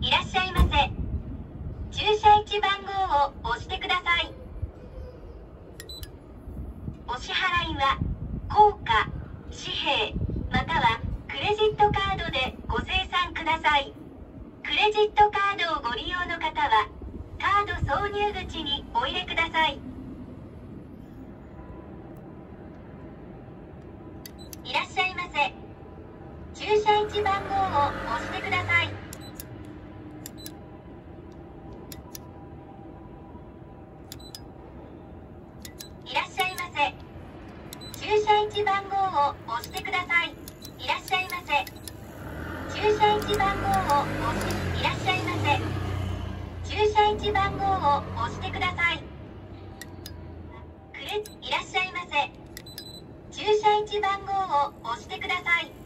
いらっしゃいませ。駐車位置番号を押してください。お支払いは硬貨紙幣またはクレジットカードでご精算ください。クレジットカードをご利用の方はカード挿入口にお入れください。いらっしゃいませ。駐車位置番号を押してくださいいらっしゃいませ駐車位置番号を押してください。いらっしゃいませ。駐車位置番号を押しいらっしゃいませ。駐車位置番号を押してください。くれいらっしゃいませ。駐車位置番号を押してください。